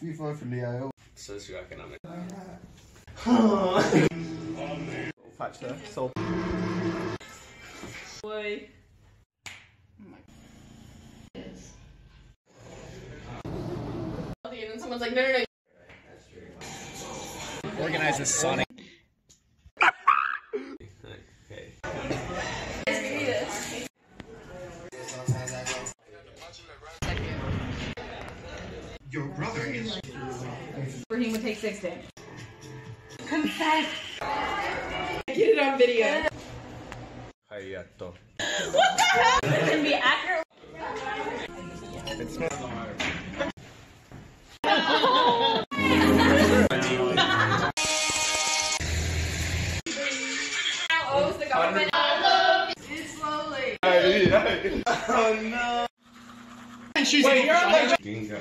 FIFA för Leo. Socioeconomic. Patch there. So boy. And then someone's like, no, no, no. organize a Sonic. Okay. Your brother is. Raheem would take six damage. Confess. Get it on video. Hayato. It can be accurate. It's not. Oh, the government. It's slowly. Oh no. And she's Wait, you're like Ginga.